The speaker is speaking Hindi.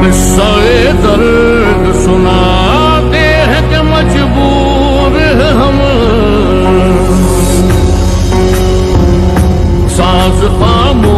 किस्सा दर्द सुनाते हैं कि मजबूर हम। साज खामोश